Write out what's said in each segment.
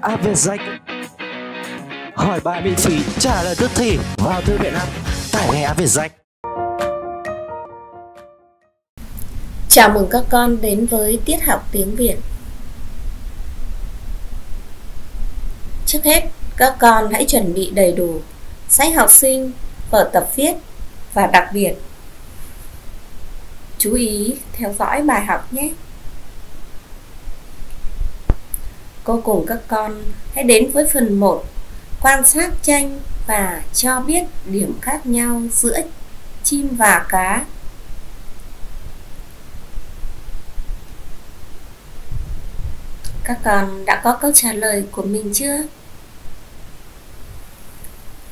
app về danh Hỏi bài miễn phí, trả lời tức thì vào thư viện app tải ngay Aviazac Chào mừng các con đến với tiết học tiếng Việt. Trước hết, các con hãy chuẩn bị đầy đủ sách học sinh, vở tập viết và đặc biệt chú ý theo dõi bài học nhé. Cô cùng các con hãy đến với phần 1 quan sát tranh và cho biết điểm khác nhau giữa chim và cá. Các con đã có câu trả lời của mình chưa?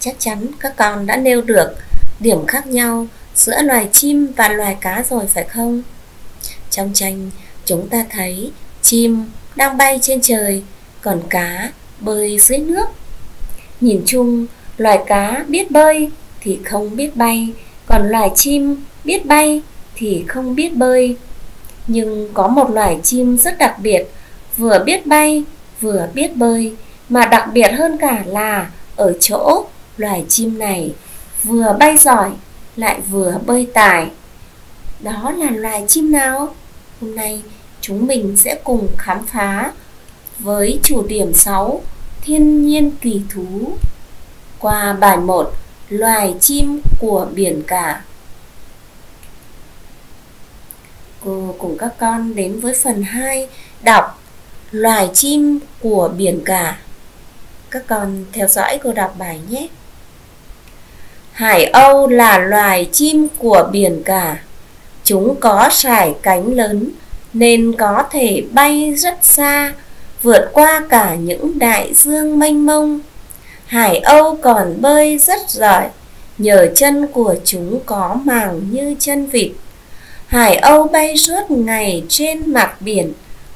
Chắc chắn các con đã nêu được điểm khác nhau giữa loài chim và loài cá rồi phải không? Trong tranh, chúng ta thấy chim đang bay trên trời, còn cá bơi dưới nước. Nhìn chung, loài cá biết bơi thì không biết bay, còn loài chim biết bay thì không biết bơi. Nhưng có một loài chim rất đặc biệt, vừa biết bay vừa biết bơi, mà đặc biệt hơn cả là ở chỗ loài chim này vừa bay giỏi lại vừa bơi tài. Đó là loài chim nào? Hôm nay chúng mình sẽ cùng khám phá với chủ điểm 6 Thiên nhiên kỳ thú qua bài 1 Loài chim của biển cả. Cô cùng các con đến với phần 2 đọc Loài chim của biển cả. Các con theo dõi cô đọc bài nhé. Hải âu là loài chim của biển cả. Chúng có sải cánh lớn nên có thể bay rất xa, vượt qua cả những đại dương mênh mông. Hải âu còn bơi rất giỏi, nhờ chân của chúng có màng như chân vịt. Hải âu bay suốt ngày trên mặt biển,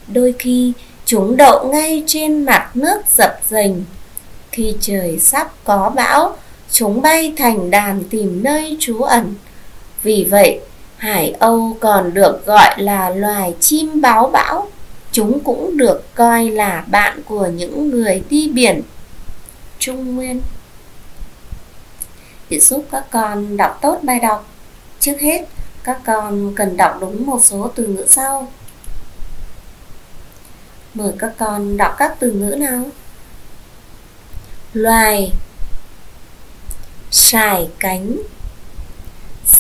đôi khi chúng đậu ngay trên mặt nước dập dềnh. Khi trời sắp có bão, chúng bay thành đàn tìm nơi trú ẩn. Vì vậy, hải âu còn được gọi là loài chim báo bão. Chúng cũng được coi là bạn của những người đi biển. Trung Nguyên Để giúp các con đọc tốt bài đọc, trước hết các con cần đọc đúng một số từ ngữ sau. Mời các con đọc các từ ngữ nào. Loài sải cánh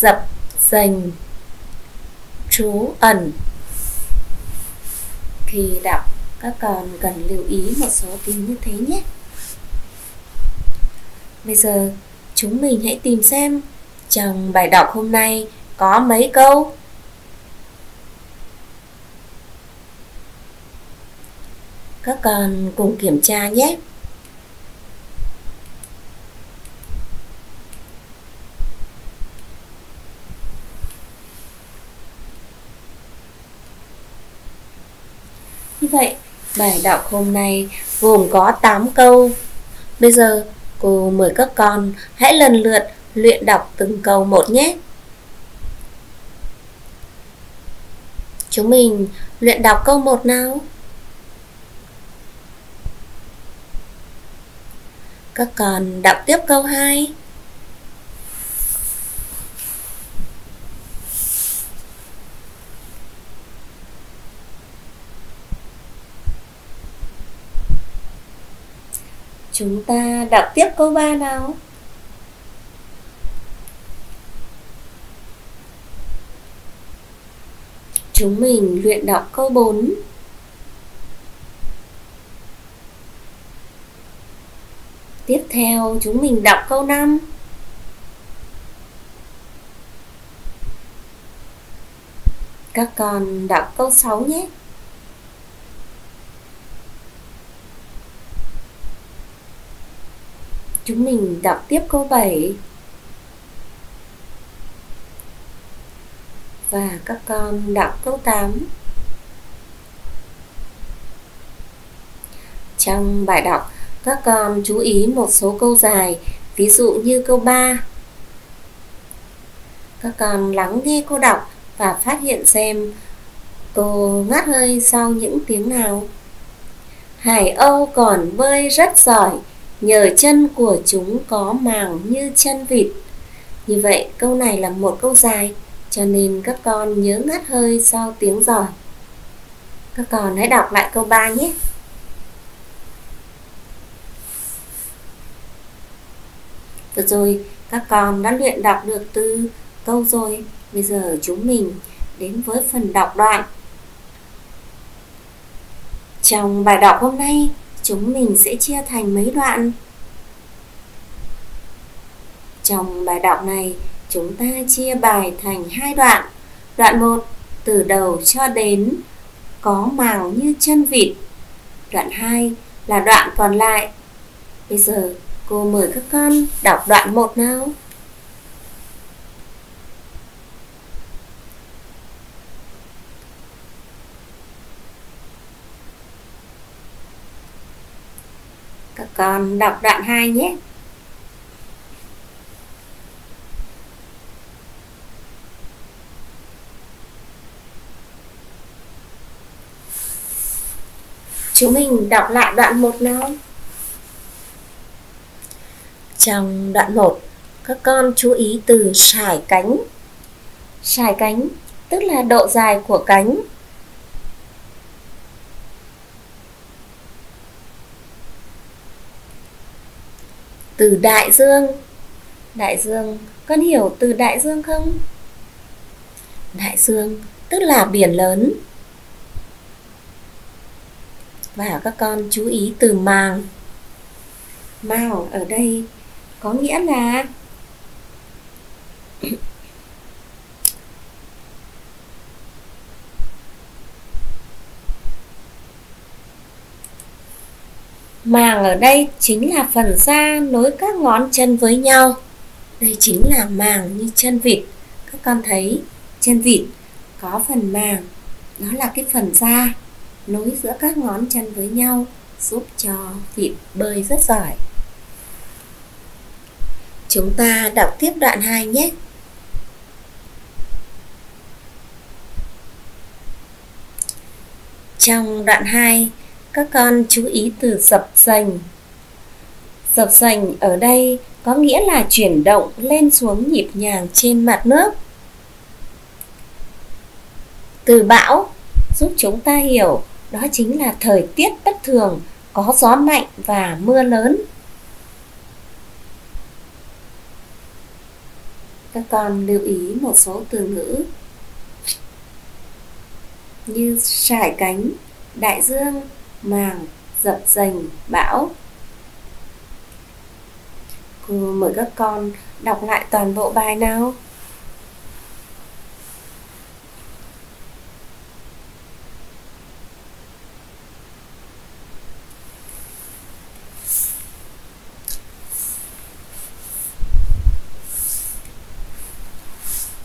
dập dành trú ẩn. Khi đọc, các con cần lưu ý một số tiếng như thế nhé. Bây giờ, chúng mình hãy tìm xem trong bài đọc hôm nay có mấy câu. Các con cùng kiểm tra nhé Như vậy, bài đọc hôm nay gồm có 8 câu. Bây giờ, cô mời các con hãy lần lượt luyện đọc từng câu một nhé. Chúng mình luyện đọc câu một nào. Các con đọc tiếp câu 2. Chúng ta đọc tiếp câu 3 nào. Chúng mình luyện đọc câu 4. Tiếp theo, chúng mình đọc câu 5. Các con đọc câu 6 nhé. Chúng mình đọc tiếp câu 7 Và các con đọc câu 8 Trong bài đọc, các con chú ý một số câu dài Ví dụ như câu 3 Các con lắng nghe cô đọc và phát hiện xem cô ngắt hơi sau những tiếng nào. Hải Âu còn bơi rất giỏi, nhờ chân của chúng có màng như chân vịt. Như vậy câu này là một câu dài, cho nên các con nhớ ngắt hơi sau tiếng giỏi. Các con hãy đọc lại câu 3 nhé. Vừa rồi các con đã luyện đọc được từ câu rồi. Bây giờ chúng mình đến với phần đọc đoạn. Trong bài đọc hôm nay, chúng mình sẽ chia thành mấy đoạn. Trong bài đọc này, chúng ta chia bài thành hai đoạn. Đoạn 1 từ đầu cho đến có màng như chân vịt. Đoạn 2 là đoạn còn lại. Bây giờ cô mời các con đọc đoạn 1 nào. Các con đọc đoạn 2 nhé. Chúng mình đọc lại đoạn 1 nào. Trong đoạn 1, các con chú ý từ sải cánh. Sải cánh tức là độ dài của cánh. Từ đại dương. Đại dương, con hiểu từ đại dương không? Đại dương tức là biển lớn và các con chú ý từ màng màng ở đây có nghĩa là Màng ở đây chính là phần da nối các ngón chân với nhau. Đây chính là màng như chân vịt. Các con thấy chân vịt có phần màng, đó là cái phần da nối giữa các ngón chân với nhau giúp cho vịt bơi rất giỏi. Chúng ta đọc tiếp đoạn 2 nhé. Trong đoạn 2, các con chú ý từ dập dành. Dập dành ở đây có nghĩa là chuyển động lên xuống nhịp nhàng trên mặt nước. Từ bão giúp chúng ta hiểu đó chính là thời tiết bất thường, có gió mạnh và mưa lớn. Các con lưu ý một số từ ngữ như sải cánh, đại dương, màng, dập dành, bão. Cô mời các con đọc lại toàn bộ bài nào.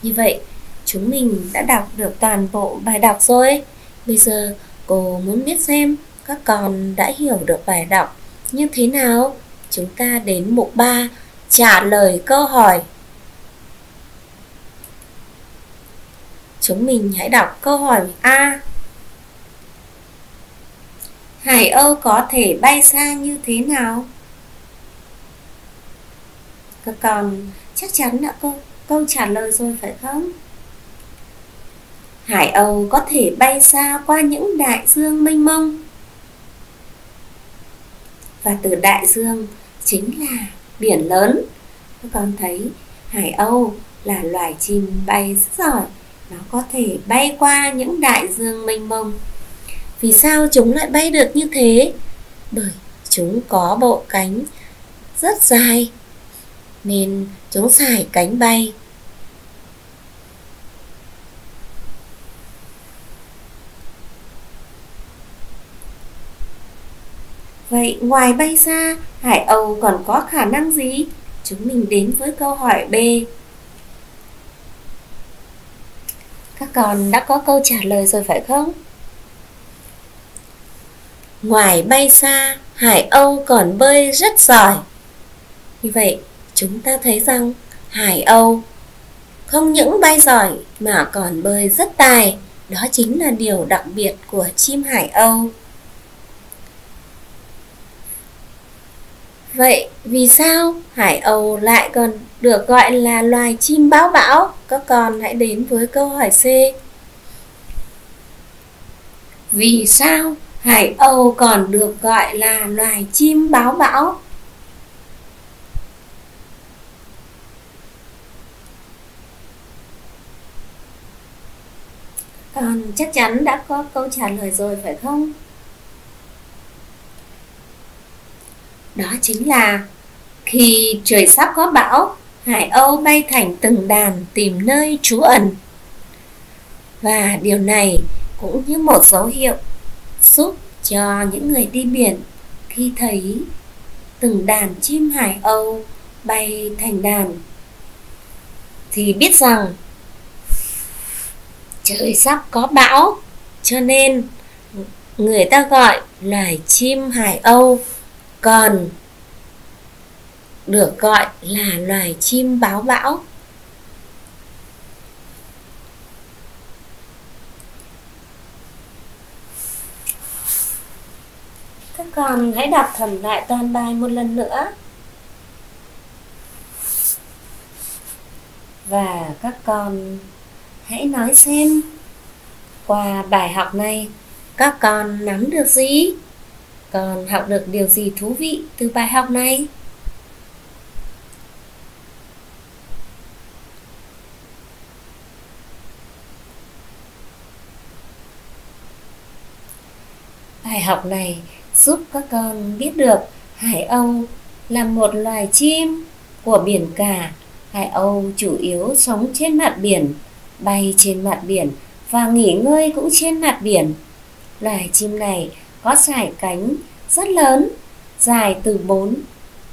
Như vậy, chúng mình đã đọc được toàn bộ bài đọc rồi. Bây giờ cô muốn biết xem các con đã hiểu được bài đọc như thế nào. Chúng ta đến mục 3 trả lời câu hỏi. Chúng mình hãy đọc câu hỏi A. Hải Âu có thể bay xa như thế nào? Các con chắc chắn đã câu câu trả lời rồi phải không? Hải Âu có thể bay xa qua những đại dương mênh mông. Và từ đại dương chính là biển lớn. Các con thấy Hải Âu là loài chim bay rất giỏi. Nó có thể bay qua những đại dương mênh mông. Vì sao chúng lại bay được như thế? Bởi chúng có bộ cánh rất dài, nên chúng xài cánh bay Vậy ngoài bay xa, Hải Âu còn có khả năng gì? Chúng mình đến với câu hỏi B. Các con đã có câu trả lời rồi phải không? Ngoài bay xa, Hải Âu còn bơi rất giỏi. Như vậy, chúng ta thấy rằng Hải Âu không những bay giỏi mà còn bơi rất tài. Đó chính là điều đặc biệt của chim Hải Âu. Vậy vì sao hải âu lại còn được gọi là loài chim báo bão? Các con hãy đến với câu hỏi C. Vì sao hải âu còn được gọi là loài chim báo bão? Con chắc chắn đã có câu trả lời rồi, phải không? Đó chính là khi trời sắp có bão, hải âu bay thành từng đàn tìm nơi trú ẩn. Và điều này cũng như một dấu hiệu giúp cho những người đi biển khi thấy từng đàn chim hải âu bay thành đàn thì biết rằng trời sắp có bão cho nên người ta gọi loài chim hải âu còn được gọi là loài chim báo bão. Các con hãy đọc thầm lại toàn bài một lần nữa. Và các con hãy nói xem, qua bài học này, các con nắm được gì? Con học được điều gì thú vị từ bài học này bài học này giúp các con biết được hải âu là một loài chim của biển cả hải âu chủ yếu sống trên mặt biển, bay trên mặt biển và nghỉ ngơi cũng trên mặt biển. Loài chim này có sải cánh rất lớn, dài từ 4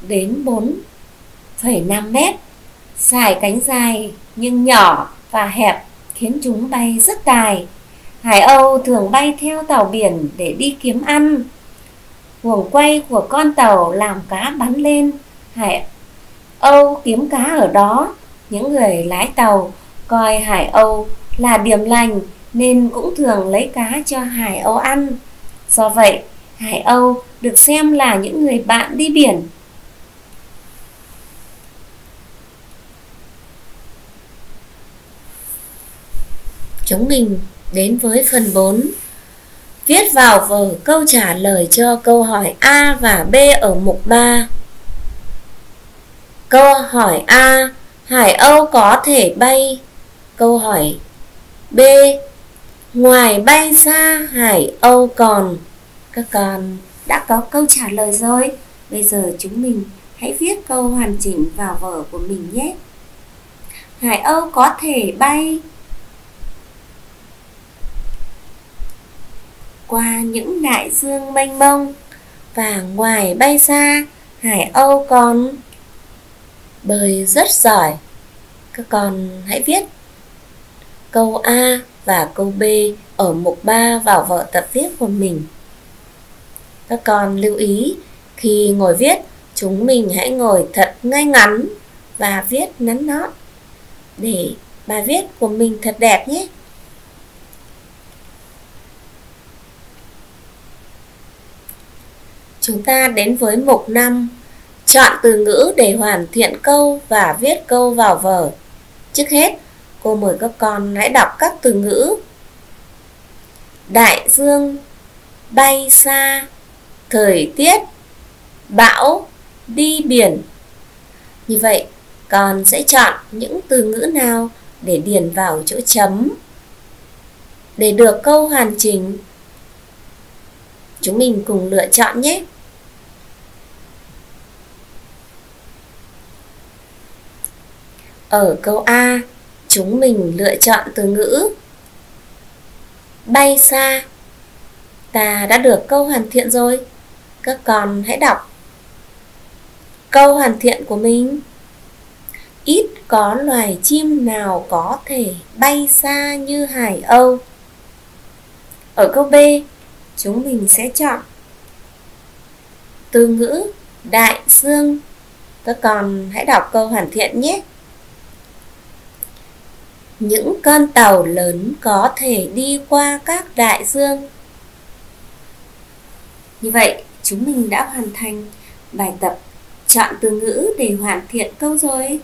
đến 4,5 mét. Sải cánh dài nhưng nhỏ và hẹp khiến chúng bay rất tài. Hải Âu thường bay theo tàu biển để đi kiếm ăn. Huồng quay của con tàu làm cá bắn lên. Hải Âu kiếm cá ở đó. Những người lái tàu coi hải âu là điểm lành nên cũng thường lấy cá cho hải âu ăn. Do vậy, hải âu được xem là những người bạn đi biển. Chúng mình đến với phần 4. Viết vào vở câu trả lời cho câu hỏi A và B ở mục 3. Câu hỏi A, Hải Âu có thể bay Câu hỏi B. Ngoài bay xa Hải Âu còn. Các con đã có câu trả lời rồi. Bây giờ chúng mình hãy viết câu hoàn chỉnh vào vở của mình nhé. Hải Âu có thể bay. Qua những đại dương mênh mông và ngoài bay xa Hải Âu còn. Bơi rất giỏi. Các con hãy viết câu A và câu B ở mục 3 vào vở tập viết của mình. Các con lưu ý khi ngồi viết chúng mình hãy ngồi thật ngay ngắn và viết nắn nót để bài viết của mình thật đẹp nhé. Chúng ta đến với mục 5 Chọn từ ngữ để hoàn thiện câu và viết câu vào vở. Trước hết, Cô mời các con hãy đọc các từ ngữ. Đại dương Bay xa, Thời tiết Bão Đi biển. Như vậy, con sẽ chọn những từ ngữ nào để điền vào chỗ chấm? Để được câu hoàn chỉnh, chúng mình cùng lựa chọn nhé. Ở câu A chúng mình lựa chọn từ ngữ. Bay xa. Ta đã được câu hoàn thiện rồi. Các con hãy đọc. Câu hoàn thiện của mình. Ít có loài chim nào có thể bay xa như hải âu? Ở câu b, chúng mình sẽ chọn. Từ ngữ đại dương. Các con hãy đọc câu hoàn thiện nhé những con tàu lớn có thể đi qua các đại dương như vậy chúng mình đã hoàn thành bài tập chọn từ ngữ để hoàn thiện câu rồi.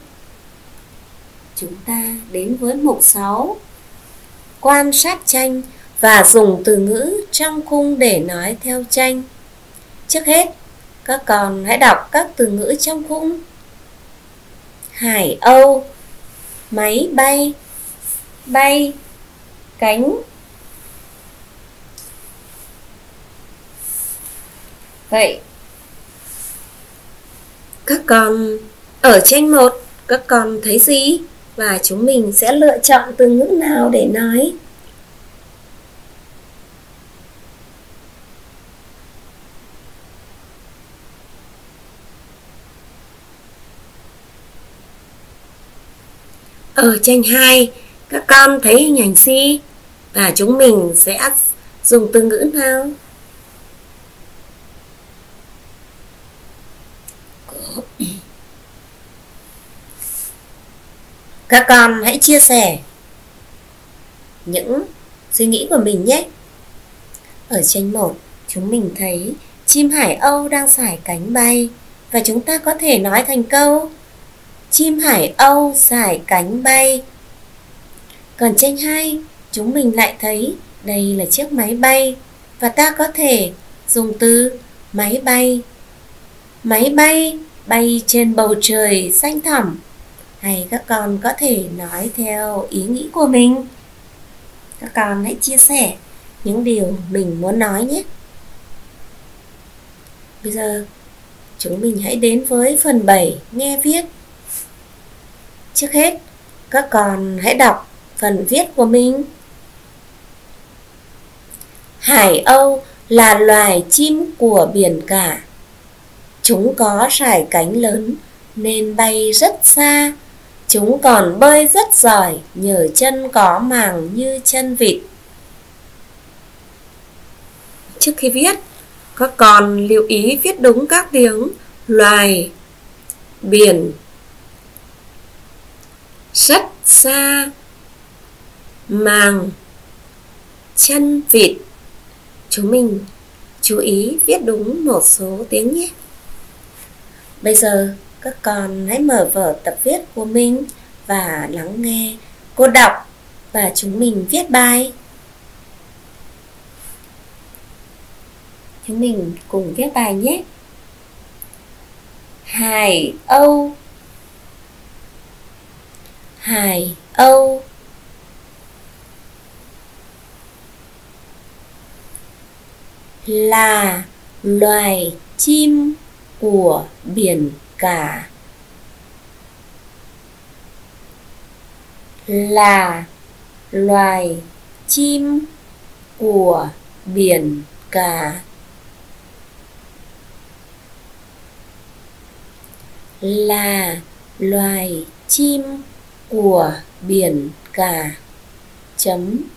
Chúng ta đến với mục 6. Quan sát tranh và dùng từ ngữ trong khung để nói theo tranh. Trước hết, các con hãy đọc các từ ngữ trong khung. Hải Âu, máy bay, bay, cánh. Vậy, các con ở tranh một, các con thấy gì? Và chúng mình sẽ lựa chọn từ ngữ nào để nói? Ở tranh 2, các con thấy hình ảnh gì? Và chúng mình sẽ dùng từ ngữ nào? Các con hãy chia sẻ những suy nghĩ của mình nhé. Ở tranh 1, chúng mình thấy chim hải âu đang sải cánh bay và chúng ta có thể nói thành câu chim hải âu sải cánh bay. Còn tranh 2, chúng mình lại thấy đây là chiếc máy bay và ta có thể dùng từ máy bay. Máy bay bay trên bầu trời xanh thẳm. Hay các con có thể nói theo ý nghĩ của mình. Các con hãy chia sẻ những điều mình muốn nói nhé. Bây giờ chúng mình hãy đến với phần 7 nghe viết. Trước hết các con hãy đọc phần viết của mình. Hải âu là loài chim của biển cả. Chúng có sải cánh lớn nên bay rất xa. Chúng còn bơi rất giỏi nhờ chân có màng như chân vịt. Trước khi viết, các con lưu ý viết đúng các tiếng loài, biển, rất xa, màng, chân vịt. Chúng mình chú ý viết đúng một số tiếng nhé. Bây giờ các con hãy mở vở tập viết của mình và lắng nghe cô đọc và chúng mình viết bài chúng mình cùng viết bài nhé hải âu hải âu là loài chim của biển cả. Là loài chim của biển cả. Là loài chim của biển cả. Chấm.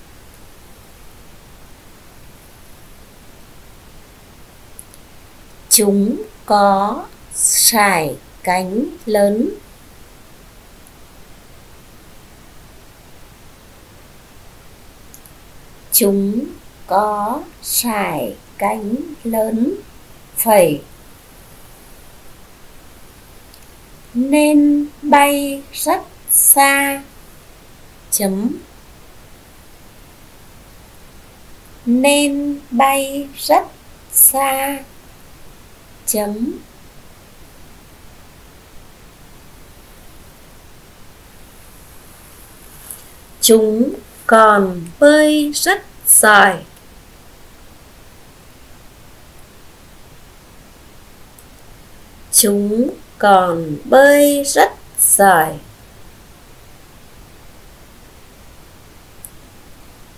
Chúng có sải cánh lớn. Chúng có sải cánh lớn. Phẩy. Nên bay rất xa. Chấm. Nên bay rất xa chấm. Chúng còn bơi rất giỏi. Chúng còn bơi rất giỏi.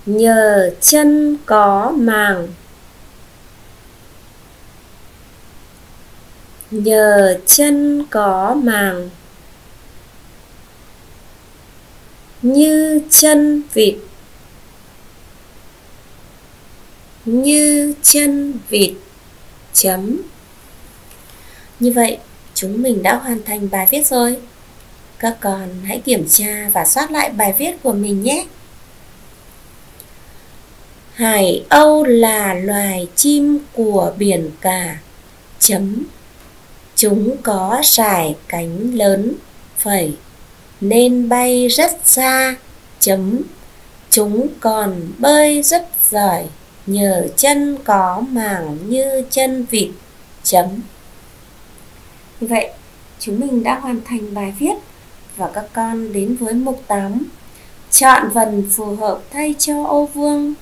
Nhờ chân có màng nhờ chân có màng. Như chân vịt. Như chân vịt chấm. Như vậy, chúng mình đã hoàn thành bài viết rồi. Các con hãy kiểm tra và soát lại bài viết của mình nhé. Hải âu là loài chim của biển cả. Chấm chúng có sải cánh lớn, phẩy, nên bay rất xa, chấm, chúng còn bơi rất giỏi, nhờ chân có màng như chân vịt, chấm. Vậy, chúng mình đã hoàn thành bài viết và các con đến với mục 8 chọn vần phù hợp thay cho ô vuông.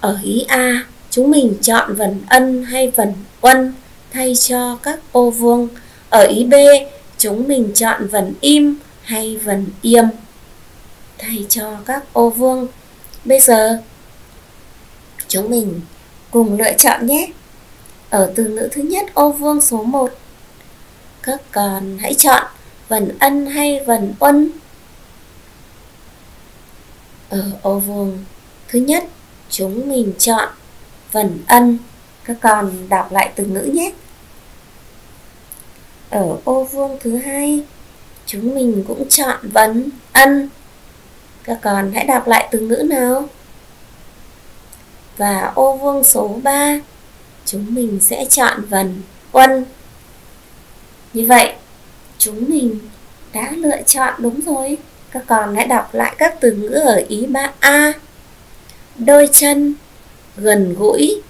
Ở ý A, chúng mình chọn vần ân hay vần quân thay cho các ô vuông. Ở ý B, chúng mình chọn vần im hay vần yêm thay cho các ô vuông. Bây giờ, chúng mình cùng lựa chọn nhé. Ở từ ngữ thứ nhất, ô vuông số 1 các con hãy chọn vần ân hay vần uân. Ở ô vuông thứ nhất, chúng mình chọn vần ân. Các con đọc lại từ ngữ nhé ở ô vuông thứ hai, chúng mình cũng chọn vần ân. Các con hãy đọc lại từ ngữ nào? Và ô vuông số 3 chúng mình sẽ chọn vần, quân. Như vậy, chúng mình đã lựa chọn đúng rồi. Các con hãy đọc lại các từ ngữ ở ý 3A đôi chân, gần gũi,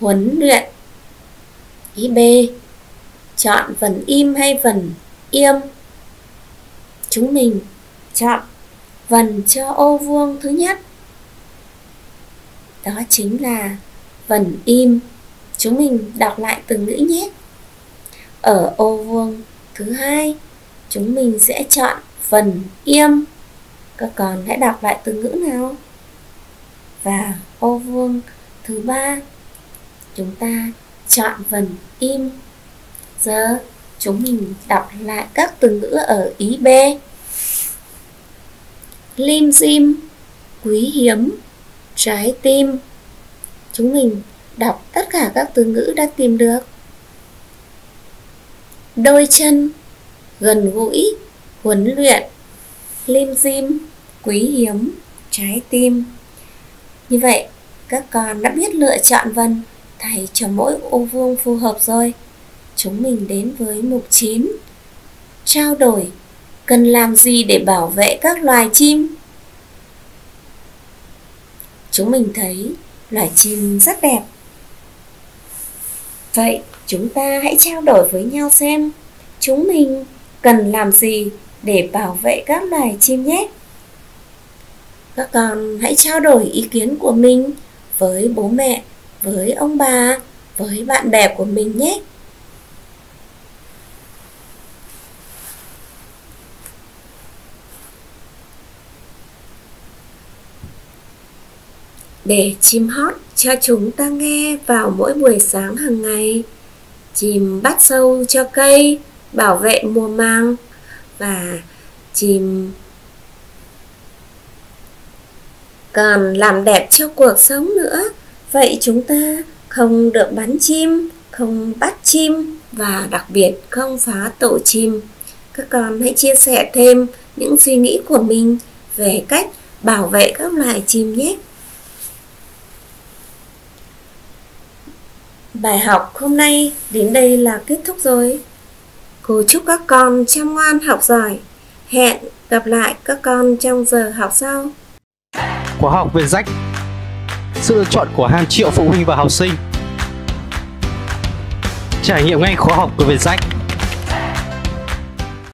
huấn luyện. Ý B chọn vần im hay vần im chúng mình chọn vần cho ô vuông thứ nhất. Đó chính là vần im. Chúng mình đọc lại từ ngữ nhé. Ở ô vuông thứ hai, chúng mình sẽ chọn phần im các con hãy đọc lại từ ngữ nào? Và ô vuông thứ ba, chúng ta chọn vần im giờ, chúng mình đọc lại các từ ngữ ở ý b. Lim dim, quý hiếm, trái tim. Chúng mình đọc tất cả các từ ngữ đã tìm được. Đôi chân, gần gũi, huấn luyện. Lim dim, quý hiếm, trái tim. Như vậy, các con đã biết lựa chọn vần, thầy cho mỗi ô vuông phù hợp rồi chúng mình đến với mục 9 trao đổi, cần làm gì để bảo vệ các loài chim? Chúng mình thấy loài chim rất đẹp. Vậy chúng ta hãy trao đổi với nhau xem, chúng mình cần làm gì để bảo vệ các loài chim nhé. Các con hãy trao đổi ý kiến của mình với bố mẹ, với ông bà, với bạn bè của mình nhé. Để chim hót cho chúng ta nghe vào mỗi buổi sáng hàng ngày. Chim bắt sâu cho cây, bảo vệ mùa màng. Và chim còn làm đẹp cho cuộc sống nữa. Vậy chúng ta không được bắn chim, không bắt chim và đặc biệt không phá tổ chim. Các con hãy chia sẻ thêm những suy nghĩ của mình về cách bảo vệ các loài chim nhé. Bài học hôm nay đến đây là kết thúc rồi. Cô chúc các con chăm ngoan học giỏi. Hẹn gặp lại các con trong giờ học sau. Khóa học về rách Sự lựa chọn của hàng triệu phụ huynh và học sinh Trải nghiệm ngay khóa học của Vietjet